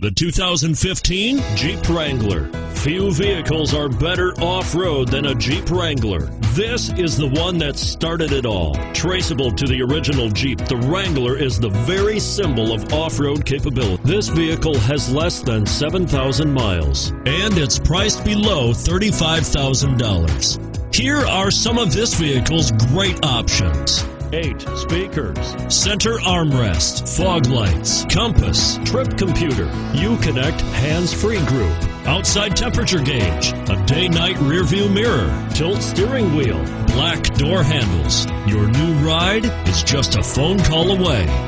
The 2015 Jeep Wrangler. Few vehicles are better off-road than a Jeep Wrangler. This is the one that started it all. Traceable to the original Jeep, the Wrangler is the very symbol of off-road capability. This vehicle has less than 7,000 miles and it's priced below $35,000. Here are some of this vehicle's great options eight speakers, center armrest, fog lights, compass, trip computer, Uconnect hands-free group, outside temperature gauge, a day-night rear view mirror, tilt steering wheel, black door handles. Your new ride is just a phone call away.